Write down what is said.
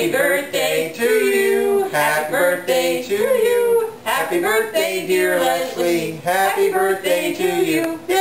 Happy birthday to you. Happy birthday to you. Happy birthday, dear Leslie. Happy birthday to you.